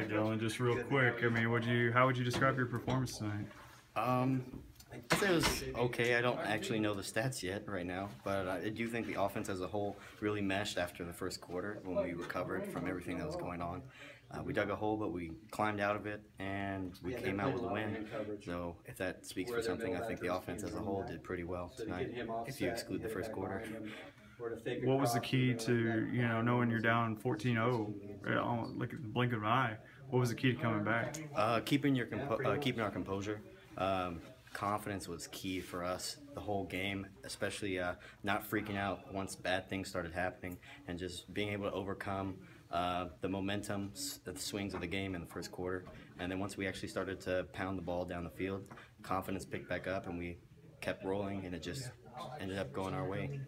right, Dylan. Just real quick. I mean, would you? How would you describe your performance tonight? Um, I'd say it was okay. I don't actually know the stats yet right now, but I do think the offense as a whole really meshed after the first quarter when we recovered from everything that was going on. Uh, we dug a hole, but we climbed out of it and we came out with a win. So if that speaks for something, I think the offense as a whole did pretty well tonight, if you exclude the first quarter. What was the key to you know knowing you're down 14-0, uh, like the blink of an eye? What was the key to coming back? Uh, keeping your compo- uh, keeping our composure. Um, confidence was key for us the whole game, especially uh, not freaking out once bad things started happening, and just being able to overcome uh, the momentum, the swings of the game in the first quarter. And then once we actually started to pound the ball down the field, confidence picked back up, and we kept rolling, and it just ended up going our way.